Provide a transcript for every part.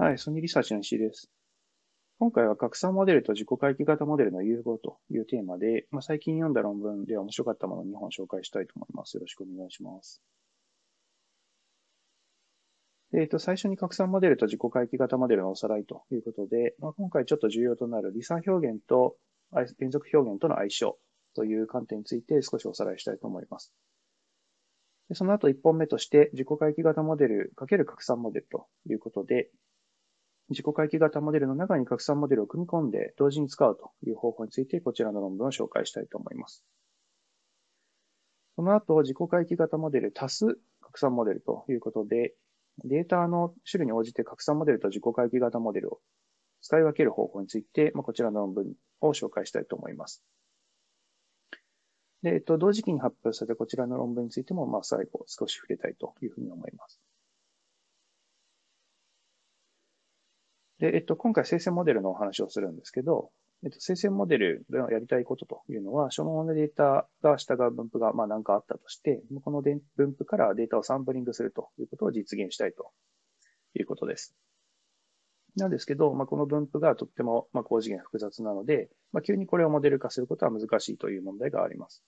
はい、ソニーリサーチの石井です。今回は拡散モデルと自己回帰型モデルの融合というテーマで、まあ、最近読んだ論文では面白かったものを2本紹介したいと思います。よろしくお願いします。えっ、ー、と、最初に拡散モデルと自己回帰型モデルのおさらいということで、まあ、今回ちょっと重要となる離散表現と連続表現との相性という観点について少しおさらいしたいと思います。でその後1本目として自己回帰型モデル×拡散モデルということで、自己回帰型モデルの中に拡散モデルを組み込んで同時に使うという方法についてこちらの論文を紹介したいと思います。その後、自己回帰型モデル足す拡散モデルということで、データの種類に応じて拡散モデルと自己回帰型モデルを使い分ける方法について、こちらの論文を紹介したいと思います。で、えっと、同時期に発表されたこちらの論文についても、まあ、最後少し触れたいというふうに思います。で、えっと、今回生成モデルのお話をするんですけど、えっと、生成モデルでやりたいことというのは、そのデータが従う分布が、まあ、何かあったとして、この分布からデータをサンプリングするということを実現したいということです。なんですけど、まあ、この分布がとっても、まあ、高次元複雑なので、まあ、急にこれをモデル化することは難しいという問題があります。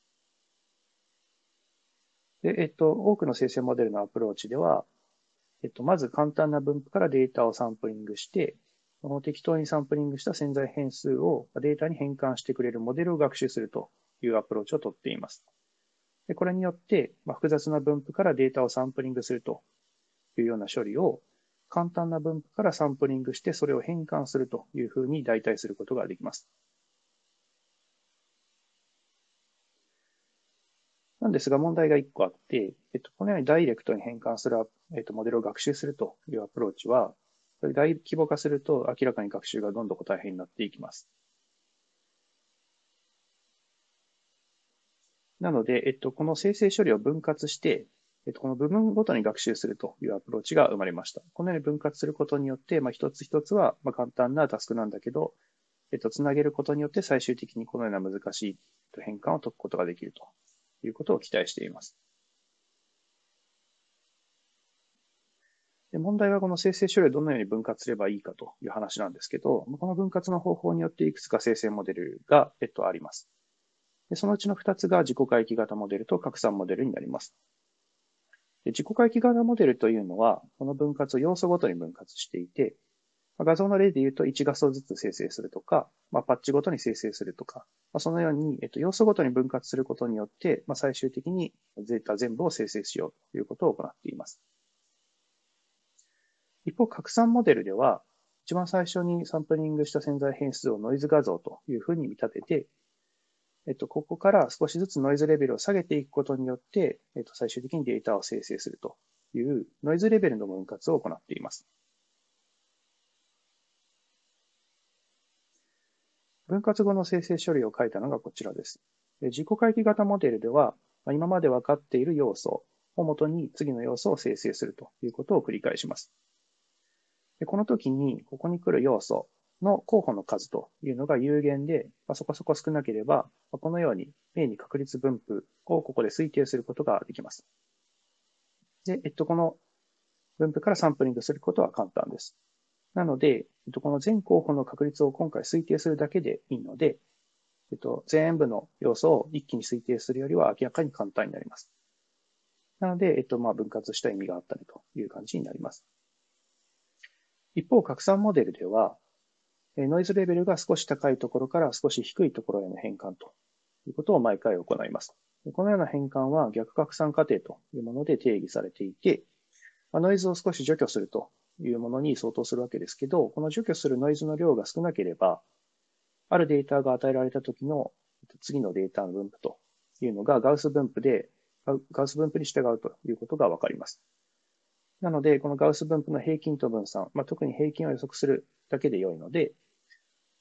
で、えっと、多くの生成モデルのアプローチでは、えっと、まず簡単な分布からデータをサンプリングして、この適当にサンプリングした潜在変数をデータに変換してくれるモデルを学習するというアプローチをとっています。でこれによって、まあ、複雑な分布からデータをサンプリングするというような処理を簡単な分布からサンプリングしてそれを変換するというふうに代替することができます。んですが問題が1個あって、えっと、このようにダイレクトに変換する、えっと、モデルを学習するというアプローチは、大規模化すると明らかに学習がどんどん大変になっていきます。なので、えっと、この生成処理を分割して、えっと、この部分ごとに学習するというアプローチが生まれました。このように分割することによって、まあ、一つ一つは、まあ、簡単なタスクなんだけど、えっと、つなげることによって最終的にこのような難しい変換を解くことができるとということを期待しています。で問題はこの生成処理をどのように分割すればいいかという話なんですけど、この分割の方法によっていくつか生成モデルが、えっと、あります。でそのうちの2つが自己回帰型モデルと拡散モデルになります。で自己回帰型モデルというのは、この分割を要素ごとに分割していて、画像の例で言うと1画素ずつ生成するとか、まあ、パッチごとに生成するとか、まあ、そのように、えっと、要素ごとに分割することによって、まあ、最終的にデータ全部を生成しようということを行っています。一方、拡散モデルでは、一番最初にサンプリングした潜在変数をノイズ画像というふうに見立てて、えっと、ここから少しずつノイズレベルを下げていくことによって、えっと、最終的にデータを生成するというノイズレベルの分割を行っています。分割後の生成処理を書いたのがこちらです。自己回帰型モデルでは、今まで分かっている要素をもとに次の要素を生成するということを繰り返します。この時に、ここに来る要素の候補の数というのが有限で、そこそこ少なければ、このように名に確率分布をここで推定することができます。で、えっと、この分布からサンプリングすることは簡単です。なので、この全候補の確率を今回推定するだけでいいので、えっと、全部の要素を一気に推定するよりは明らかに簡単になります。なので、えっと、まあ、分割した意味があったねという感じになります。一方、拡散モデルでは、ノイズレベルが少し高いところから少し低いところへの変換ということを毎回行います。このような変換は逆拡散過程というもので定義されていて、ノイズを少し除去するというものに相当するわけですけど、この除去するノイズの量が少なければ、あるデータが与えられた時の次のデータの分布というのがガウス分布で、ガウス分布に従うということがわかります。なので、このガウス分布の平均と分散、まあ、特に平均を予測するだけで良いので、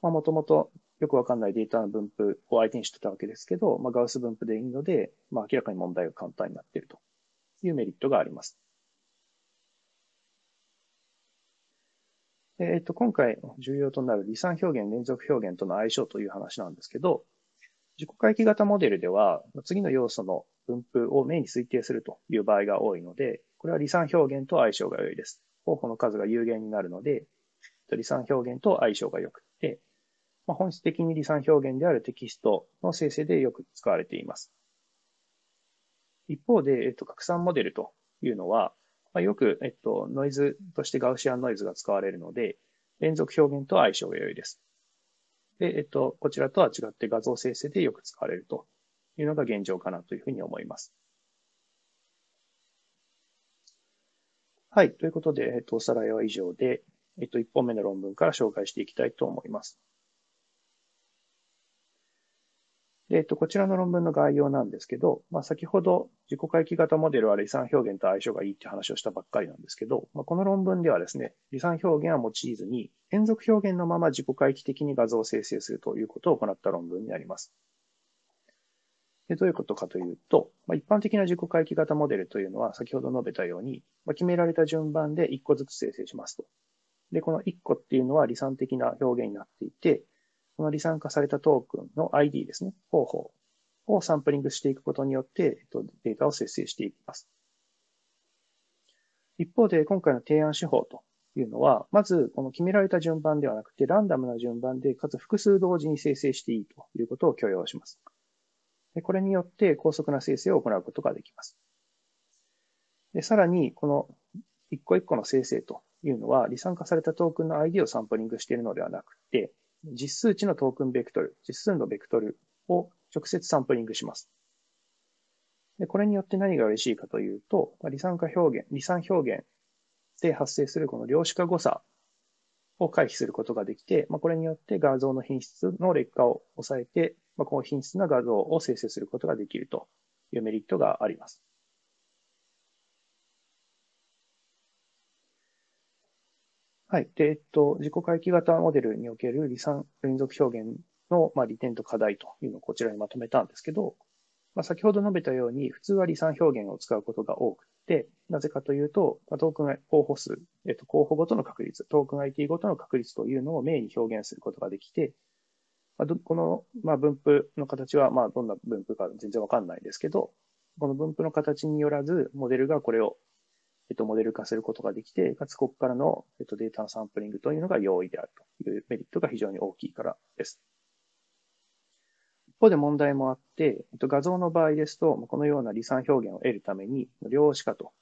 もともとよくわかんないデータの分布を相手にしてたわけですけど、まあ、ガウス分布でいいので、まあ、明らかに問題が簡単になっているというメリットがあります。えっ、と、今回重要となる離散表現、連続表現との相性という話なんですけど、自己回帰型モデルでは、次の要素の分布を明に推定するという場合が多いので、これは離散表現と相性が良いです。候補の数が有限になるので、離散表現と相性が良くて、まあ、本質的に離散表現であるテキストの生成でよく使われています。一方で、えっと、拡散モデルというのは、まあ、よく、えっと、ノイズとしてガウシアンノイズが使われるので、連続表現と相性が良いです。で、えっと、こちらとは違って画像生成でよく使われるというのが現状かなというふうに思います。はい。ということで、えっと、おさらいは以上で、えっと、1本目の論文から紹介していきたいと思います。で、えっと、こちらの論文の概要なんですけど、まあ、先ほど自己回帰型モデルは離散表現と相性がいいって話をしたばっかりなんですけど、まあ、この論文ではですね、離散表現は用いずに、連続表現のまま自己回帰的に画像を生成するということを行った論文になります。でどういうことかというと、まあ、一般的な自己回帰型モデルというのは、先ほど述べたように、まあ、決められた順番で1個ずつ生成しますと。で、この1個っていうのは離散的な表現になっていて、この離散化されたトークンの ID ですね、方法をサンプリングしていくことによって、えっとデータを生成していきます。一方で、今回の提案手法というのは、まず、この決められた順番ではなくて、ランダムな順番で、かつ複数同時に生成していいということを許容します。でこれによって高速な生成を行うことができます。でさらに、この一個一個の生成というのは、離散化されたトークンの ID をサンプリングしているのではなくて、実数値のトークンベクトル、実数のベクトルを直接サンプリングします。でこれによって何が嬉しいかというと、離散化表現、離散表現で発生するこの量子化誤差を回避することができて、まあ、これによって画像の品質の劣化を抑えて、まあ、この品質な画像を生成することができるというメリットがあります。はい。で、えっと、自己回帰型モデルにおける離散連続表現の、まあ、利点と課題というのをこちらにまとめたんですけど、まあ、先ほど述べたように、普通は離散表現を使うことが多くて、なぜかというと、まあ、トークン候補数、えっと、候補ごとの確率、トークン IT ごとの確率というのを明に表現することができて、まあ、この、まあ、分布の形は、まあ、どんな分布か全然わかんないですけど、この分布の形によらず、モデルがこれをえっと、モデル化することができて、かつここからの、えっと、データのサンプリングというのが容易であるというメリットが非常に大きいからです。一方で問題もあって、えっと、画像の場合ですと、このような離散表現を得るために、量子化と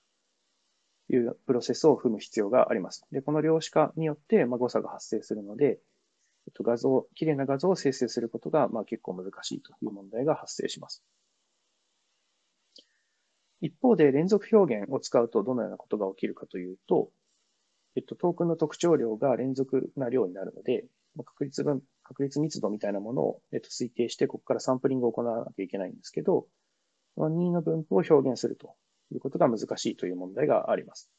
いうプロセスを踏む必要があります。で、この量子化によって、まあ、誤差が発生するので、えっと、画像、綺麗な画像を生成することが、まあ、結構難しいという問題が発生します。一方で連続表現を使うとどのようなことが起きるかというと、えっと、トークンの特徴量が連続な量になるので、確率分、確率密度みたいなものを、えっと、推定して、ここからサンプリングを行わなきゃいけないんですけど、この2の分布を表現するということが難しいという問題があります。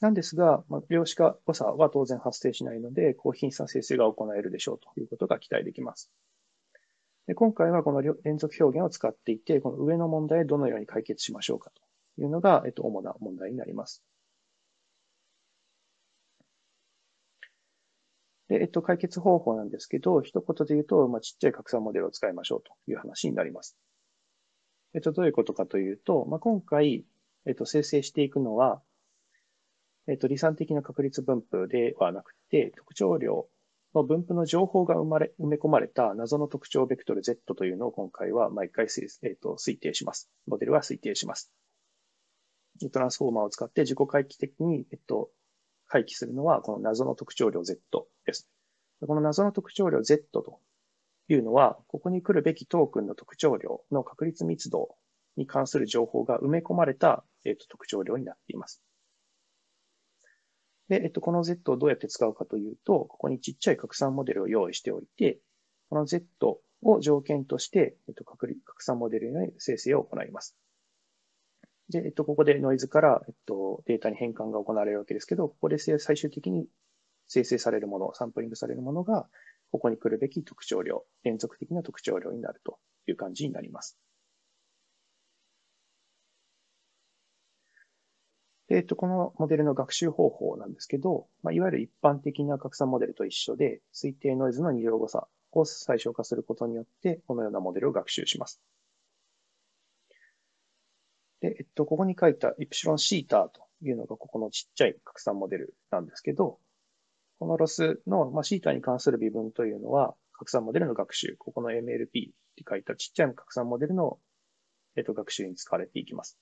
なんですが、まあ、量子化誤差は当然発生しないので、高品質な生成が行えるでしょうということが期待できます。で今回はこの連続表現を使っていて、この上の問題をどのように解決しましょうかというのが、えっと、主な問題になります。で、えっと、解決方法なんですけど、一言で言うと、まあ、ちっちゃい拡散モデルを使いましょうという話になります。えっと、どういうことかというと、まあ、今回、えっと、生成していくのは、えっと、離散的な確率分布ではなくて、特徴量の分布の情報が生まれ、埋め込まれた謎の特徴ベクトル Z というのを今回は毎回、えーと、推定します。モデルは推定します。トランスフォーマーを使って自己回帰的に、えっと、回帰するのはこの謎の特徴量 Z です。この謎の特徴量 Z というのは、ここに来るべきトークンの特徴量の確率密度に関する情報が埋め込まれた、えっと、特徴量になっています。で、えっと、この Z をどうやって使うかというと、ここにちっちゃい拡散モデルを用意しておいて、この Z を条件として、えっと、拡散モデルの生成を行います。で、えっと、ここでノイズから、えっと、データに変換が行われるわけですけど、ここで最終的に生成されるもの、サンプリングされるものが、ここに来るべき特徴量、連続的な特徴量になるという感じになります。えっと、このモデルの学習方法なんですけど、まあ、いわゆる一般的な拡散モデルと一緒で、推定ノイズの二乗誤差を最小化することによって、このようなモデルを学習します。で、えっと、ここに書いたイプシロンシーターというのが、ここのちっちゃい拡散モデルなんですけど、このロスの、まあ、シータに関する微分というのは、拡散モデルの学習、ここの MLP って書いたちっちゃい拡散モデルの、えっと、学習に使われていきます。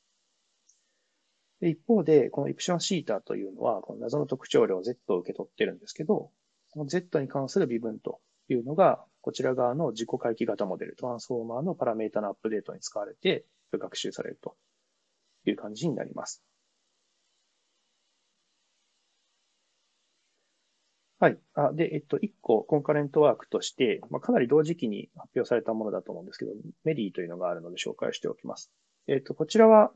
で一方で、このイプションシータというのは、この謎の特徴量 Z を受け取ってるんですけど、この Z に関する微分というのが、こちら側の自己回帰型モデル、トランスフォーマーのパラメータのアップデートに使われて学習されるという感じになります。はい。あで、えっと、1個コンカレントワークとして、まあ、かなり同時期に発表されたものだと思うんですけど、メリーというのがあるので紹介しておきます。えっと、こちらは、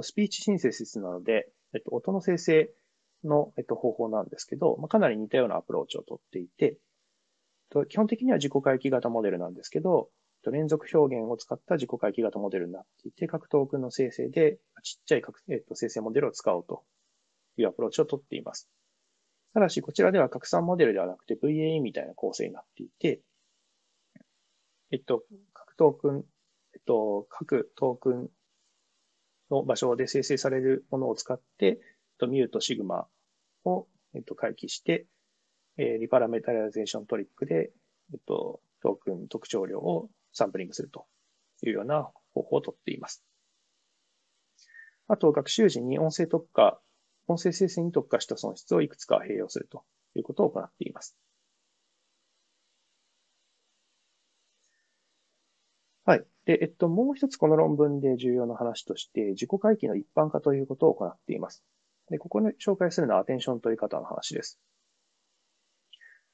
スピーチシンセシスなので、えっと、音の生成の、えっと、方法なんですけど、まあ、かなり似たようなアプローチをとっていて、基本的には自己回帰型モデルなんですけど、連続表現を使った自己回帰型モデルになっていて、各トークンの生成でちっちゃい、えっと、生成モデルを使おうというアプローチをとっています。ただし、こちらでは拡散モデルではなくて VAE みたいな構成になっていて、えっと、各トークン、えっと、各トークンの場所で生成されるものを使って、と、ミューとシグマを、えっと、回帰して、えー、 reparameterization trick で、えっと、トークン特徴量をサンプリングするというような方法をとっています。あと、学習時に音声特化音声生成に特化した損失をいくつか併用するということを行っています。はい。で、えっと、もう一つこの論文で重要な話として、自己回帰の一般化ということを行っています。で、ここに紹介するのはアテンション取り方の話です。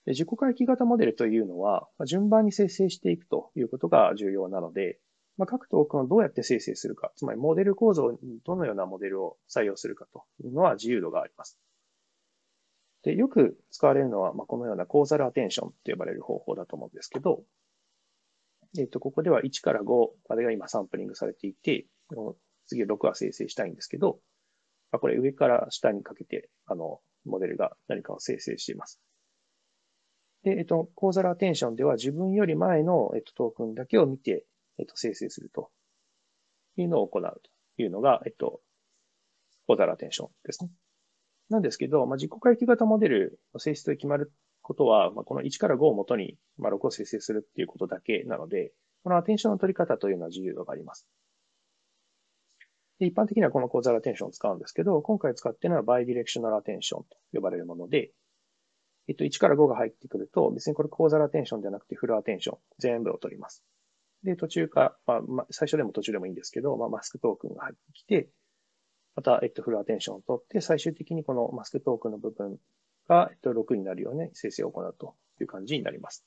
で自己回帰型モデルというのは、順番に生成していくということが重要なので、まあ、各トークンをどうやって生成するか、つまりモデル構造にどのようなモデルを採用するかというのは自由度があります。で、よく使われるのは、まあ、このようなコーザルアテンションと呼ばれる方法だと思うんですけど、えっ、と、ここでは1から5までが今サンプリングされていて、次6は生成したいんですけど、これ上から下にかけて、あの、モデルが何かを生成しています。で、えっと、コーザルアテンションでは自分より前の、えっと、トークンだけを見て、えっと、生成するというのを行うというのが、えっと、コーダルアテンションですね。なんですけど、まあ、自己回帰型モデルの性質で決まることは、まあ、この1から5をもとに、まあ、6を生成するっていうことだけなので、このアテンションの取り方というのは自由度があります。で一般的にはこのコーザルアテンションを使うんですけど、今回使っているのはバイディレクショナルアテンションと呼ばれるもので、えっと、1から5が入ってくると、別にこれコーザルアテンションではなくてフルアテンション、全部を取ります。で、途中か、まあ、まあ、最初でも途中でもいいんですけど、まあ、マスクトークンが入ってきて、また、えっと、フルアテンションを取って、最終的にこのマスクトークンの部分が、えっと、6になるように生成を行うという感じになります。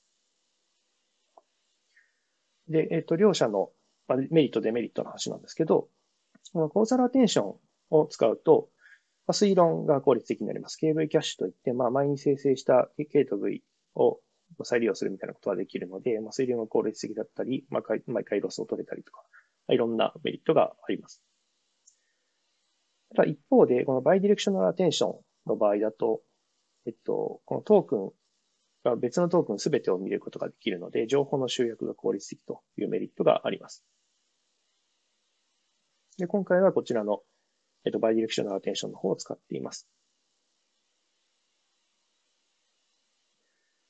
で、えっと、両者のメリット、デメリットの話なんですけど、このコーザルアテンションを使うと、推論が効率的になります。KV キャッシュといって、まあ、前に生成した K と V を再利用するみたいなことはできるので、まあ、水流が効率的だったり、まあ、毎回ロスを取れたりとか、いろんなメリットがあります。ただ一方で、このバイディレクショナルアテンションの場合だと、えっと、このトークンが別のトークンすべてを見ることができるので、情報の集約が効率的というメリットがあります。で、今回はこちらの、えっと、バイディレクショナルアテンションの方を使っています。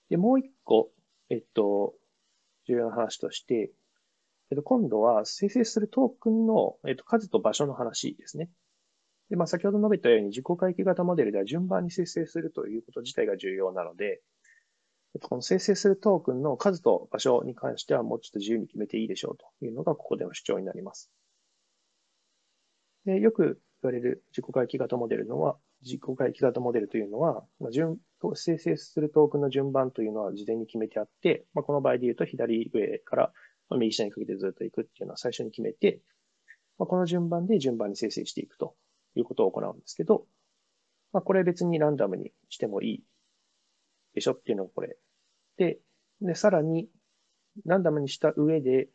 で、もう一個、えっと、重要な話として、えっと、今度は生成するトークンの、えっと、数と場所の話ですね。で、まあ、先ほど述べたように自己回帰型モデルでは順番に生成するということ自体が重要なので、この生成するトークンの数と場所に関してはもうちょっと自由に決めていいでしょうというのがここでの主張になります。でよく言われる自己回帰型モデルのは、自己回帰型モデルというのは、ま、順、生成するトークンの順番というのは事前に決めてあって、まあ、この場合で言うと左上から右下にかけてずっと行くっていうのは最初に決めて、まあ、この順番で順番に生成していくとということを行うんですけど、まあ、これ別にランダムにしてもいいでしょっていうのがこれ。で、で、さらに、ランダムにした上で、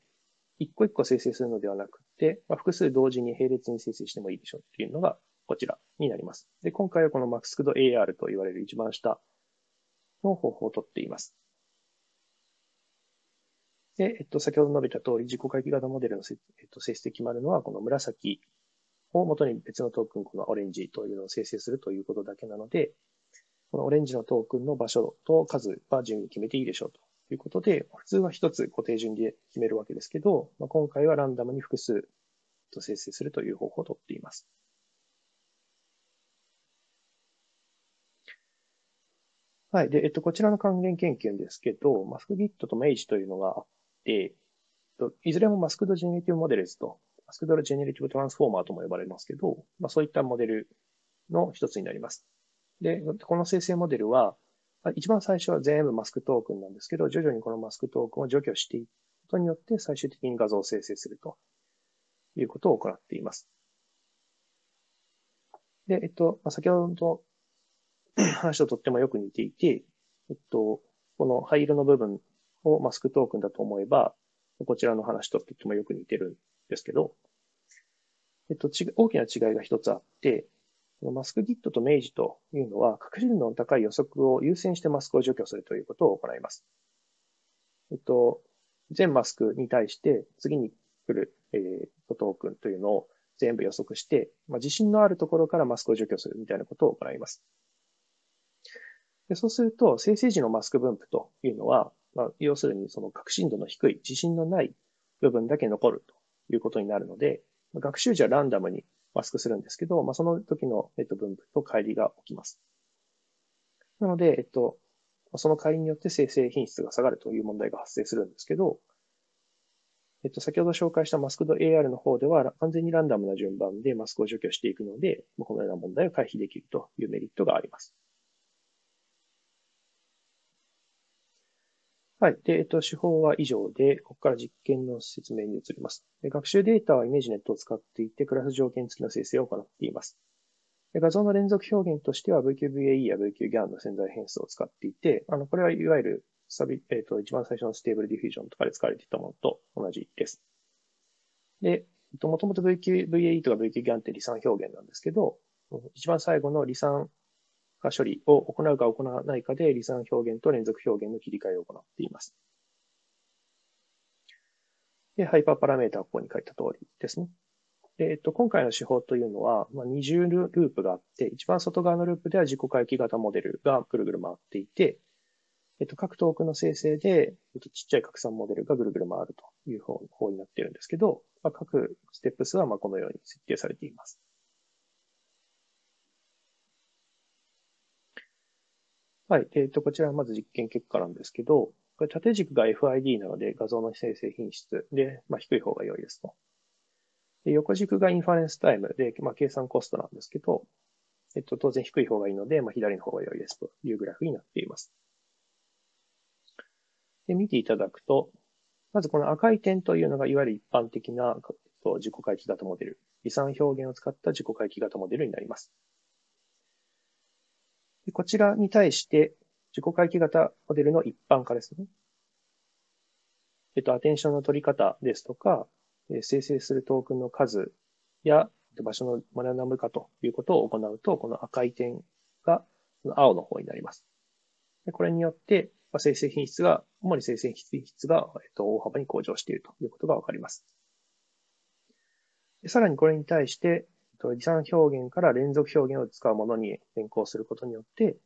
一個一個生成するのではなくて、まあ、複数同時に並列に生成してもいいでしょっていうのがこちらになります。で、今回はこの Maxed AR と言われる一番下の方法をとっています。で、えっと、先ほど述べた通り、自己回帰型モデルの、えっと、性質で決まるのは、この紫を元に別のトークン、このオレンジというのを生成するということだけなので、このオレンジのトークンの場所と数は順に決めていいでしょうということで、普通は一つ固定順で決めるわけですけど、まあ、今回はランダムに複数と生成するという方法をとっています。はい。で、えっと、こちらの関連研究ですけど、 MaskGIT と MAGE というのがあって、いずれも masked generative models と、 masked generative transformer とも呼ばれますけど、まあ、そういったモデルの一つになります。で、この生成モデルは、一番最初は全部マスクトークンなんですけど、徐々にこのマスクトークンを除去していくことによって最終的に画像を生成するということを行っています。で、えっと、先ほどの 話ととってもよく似ていて、えっと、この灰色の部分をマスクトークンだと思えば、こちらの話ととってもよく似てるですけど、えっと、ち大きな違いが一つあって、マスクギットとメイジというのは、確信度の高い予測を優先してマスクを除去するということを行います。えっと、全マスクに対して次に来る、えー、トークンというのを全部予測して、まあ、自信のあるところからマスクを除去するみたいなことを行います。でそうすると、生成時のマスク分布というのは、まあ、要するにその確信度の低い、自信のない部分だけ残るとということになるので、学習時はランダムにマスクするんですけど、まあ、その時の、えっと、分布と乖離が起きます。なので、えっと、その乖離によって生成品質が下がるという問題が発生するんですけど、えっと、先ほど紹介したマスクド AR の方では完全にランダムな順番でマスクを除去していくので、このような問題を回避できるというメリットがあります。はい。で、えっと、手法は以上で、ここから実験の説明に移ります。学習データは ImageNet を使っていて、クラス条件付きの生成を行っています。画像の連続表現としては VQVAE や VQGAN の潜在変数を使っていて、あの、これはいわゆるサビ、えっ、と、一番最初の Stable Diffusion とかで使われていたものと同じです。で、もともと VQVAE とか VQGAN って離散表現なんですけど、一番最後の離散処理を行うか行わないかで離散表現と連続表現の切り替えを行っています。で、ハイパーパラメータはここに書いた通りですね。えっと、今回の手法というのは、まあ、二重ループがあって、一番外側のループでは自己回帰型モデルがぐるぐる回っていて、えっと、各トークの生成で、えっと、ちっちゃい拡散モデルがぐるぐる回るという方方になっているんですけど、まあ、各ステップスはまあこのように設定されています。はい。えっ、ー、と、こちらはまず実験結果なんですけど、これ縦軸が FID なので画像の生成品質で、まあ、低い方が良いですと。で横軸がインファレンスタイムで、まあ、計算コストなんですけど、えっと、当然低い方がいいので、まあ、左の方が良いですというグラフになっています。で、見ていただくと、まずこの赤い点というのがいわゆる一般的な自己回帰型モデル、離散表現を使った自己回帰型モデルになります。こちらに対して、自己回帰型モデルの一般化ですね。えっと、アテンションの取り方ですとか、生成するトークンの数や場所のマナナム化ということを行うと、この赤い点が青の方になります。でこれによって、生成品質が、主に生成品質が、えっと、大幅に向上しているということがわかります。さらにこれに対して、と離散表現から連続表現を使うものに変更することによって、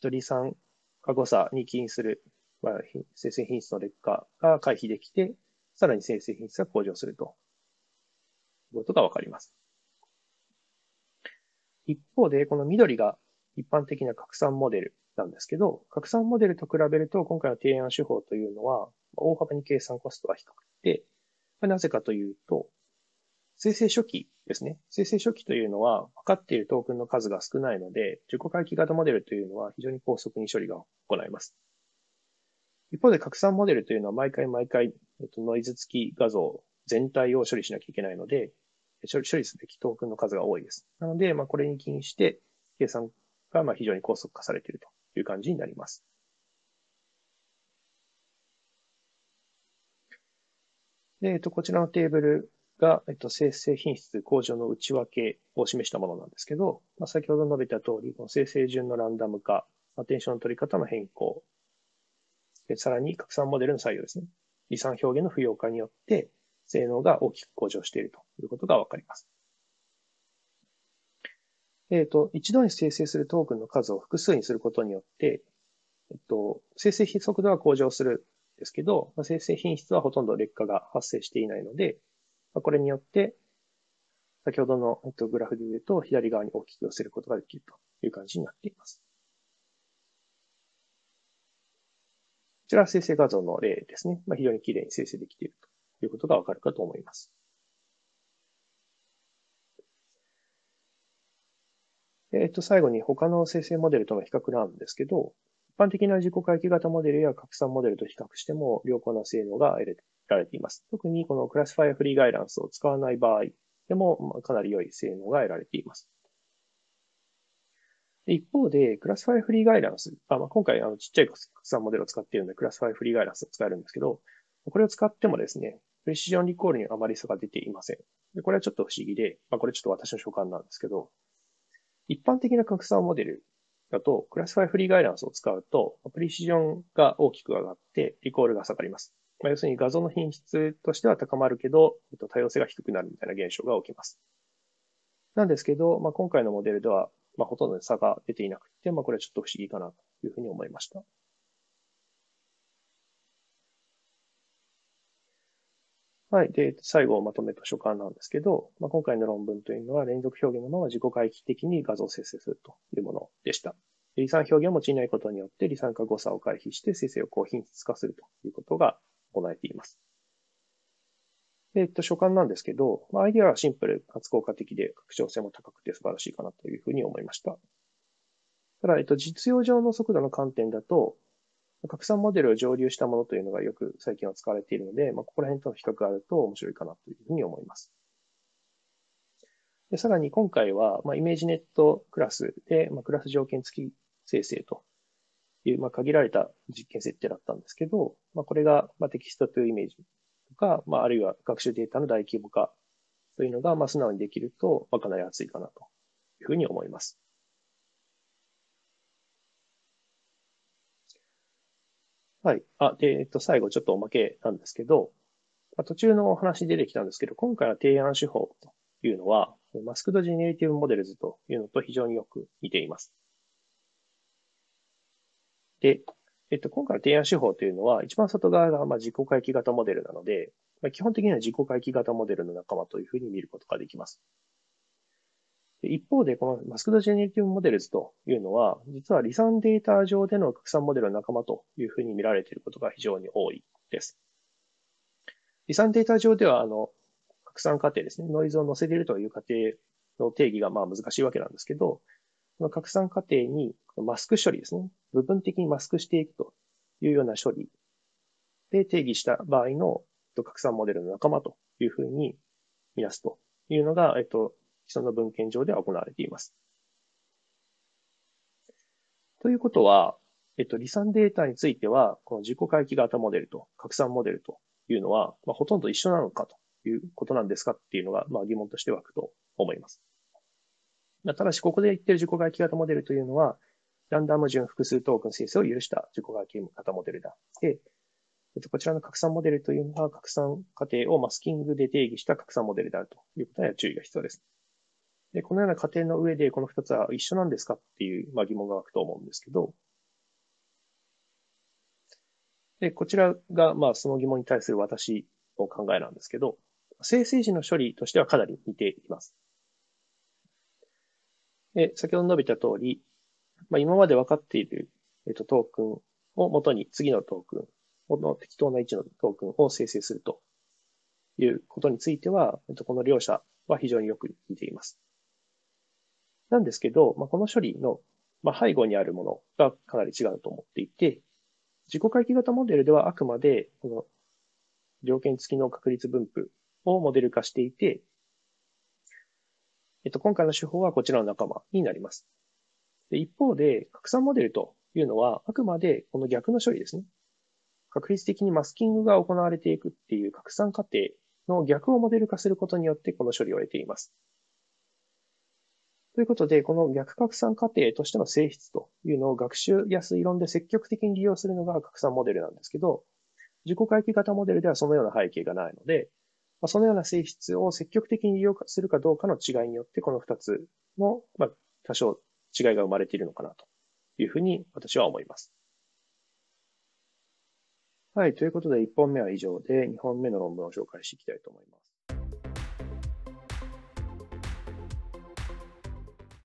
と離散過誤差に起因する、まあ、生成品質の劣化が回避できて、さらに生成品質が向上するということがわかります。一方で、この緑が一般的な拡散モデルなんですけど、拡散モデルと比べると、今回の提案手法というのは、大幅に計算コストが低くて、なぜかというと、生成初期ですね。生成初期というのは、分かっているトークンの数が少ないので、自己回帰型モデルというのは非常に高速に処理が行えます。一方で拡散モデルというのは毎回毎回、ノイズ付き画像全体を処理しなきゃいけないので、処理処理すべきトークンの数が多いです。なので、まあ、これに起因して、計算がまあ非常に高速化されているという感じになります。で、えっと、こちらのテーブルが、えっと、生成品質向上の内訳を示したものなんですけど、まあ、先ほど述べた通り、この生成順のランダム化、アテンションの取り方の変更、でさらに拡散モデルの採用ですね。離散表現の不要化によって、性能が大きく向上しているということがわかります。えっ、ー、と、一度に生成するトークンの数を複数にすることによって、えっと、生成速度は向上するんですけど、生成品質はほとんど劣化が発生していないので、まあ、これによって、先ほどの、えっと、グラフで言うと、左側に大きく寄せることができるという感じになっています。こちらは生成画像の例ですね。まあ、非常に綺麗に生成できているということがわかるかと思います。えっ、と、最後に他の生成モデルとの比較なんですけど、一般的な自己回帰型モデルや拡散モデルと比較しても良好な性能が得られています。特にこのクラスファイアフリーガイダンスを使わない場合でもかなり良い性能が得られています。一方で、クラスファイフリーガイダンス、あまあ、今回あのちっちゃい拡散モデルを使っているので、クラスファイフリーガイダンスを使えるんですけど、これを使ってもですね、プレシジョンリコールにあまり差が出ていません。でこれはちょっと不思議で、まあ、これちょっと私の所感なんですけど、一般的な拡散モデルだと、クラスファイフリーガイダンスを使うと、プレシジョンが大きく上がって、リコールが下がります。まあ、要するに画像の品質としては高まるけど、えっと多様性が低くなるみたいな現象が起きます。なんですけど、まあ、今回のモデルでは、まあ、ほとんど差が出ていなくて、まあ、これはちょっと不思議かなというふうに思いました。はい。で、最後まとめと所感なんですけど、まあ、今回の論文というのは連続表現のまま自己回帰的に画像を生成するというものでした。離散表現を用いないことによって離散化誤差を回避して生成を高品質化するということが行えています。えっと、所感なんですけど、アイディアはシンプルかつ効果的で拡張性も高くて素晴らしいかなというふうに思いました。ただ、えっと、実用上の速度の観点だと、拡散モデルを蒸留したものというのがよく最近は使われているので、まあ、ここら辺との比較があると面白いかなというふうに思います。でさらに今回は、まあ、 ImageNet クラスで、まあ、クラス条件付き生成という、まあ、限られた実験設定だったんですけど、まあ、これが、まあ、テキストというイメージとか、まあ、あるいは学習データの大規模化というのが、まあ、素直にできると、まあ、かなり熱いかなというふうに思います。はい。あ、で、えっと、最後ちょっとおまけなんですけど、まあ、途中のお話出てきたんですけど、今回の提案手法というのは、マスクドジェネリティブモデルズというのと非常によく似ています。で、えっと、今回の提案手法というのは、一番外側がまあ自己回帰型モデルなので、まあ、基本的には自己回帰型モデルの仲間というふうに見ることができます。一方で、このマスクドジェネリティブモデルズというのは、実は離散データ上での拡散モデルの仲間というふうに見られていることが非常に多いです。離散データ上では、あの、拡散過程ですね、ノイズを乗せているという過程の定義がまあ難しいわけなんですけど、この拡散過程にマスク処理ですね、部分的にマスクしていくというような処理で定義した場合の拡散モデルの仲間というふうに見なすというのが、えっと、基礎の文献上では行われています。ということは、えっと、離散データについては、この自己回帰型モデルと拡散モデルというのは、まあ、ほとんど一緒なのかということなんですかっていうのが、まあ、疑問として湧くと思います。ただし、ここで言っている自己回帰型モデルというのは、ランダム順複数トークン生成を許した自己回帰型モデルだ。で、えっと、こちらの拡散モデルというのは、拡散過程をマスキングで定義した拡散モデルであるということには注意が必要です。で、このような過程の上でこの二つは一緒なんですかっていう、まあ、疑問が湧くと思うんですけど、で、こちらが、まあ、その疑問に対する私の考えなんですけど、生成時の処理としてはかなり似ています。先ほど述べた通り、まあ、今まで分かっている、えっと、トークンを元に次のトークンこの適当な位置のトークンを生成するということについては、えっと、この両者は非常によく似ています。なんですけど、まあ、この処理の、まあ、背後にあるものがかなり違うと思っていて、自己回帰型モデルではあくまで、この条件付きの確率分布をモデル化していて、えっと、今回の手法はこちらの仲間になります。で一方で、拡散モデルというのは、あくまでこの逆の処理ですね。確率的にマスキングが行われていくっていう拡散過程の逆をモデル化することによってこの処理を得ています。ということで、この逆拡散過程としての性質というのを学習や推論で積極的に利用するのが拡散モデルなんですけど、自己回帰型モデルではそのような背景がないので、そのような性質を積極的に利用するかどうかの違いによって、この2つの、ま多少違いが生まれているのかなというふうに私は思います。はい。ということで、1本目は以上で、2本目の論文を紹介していきたいと思います。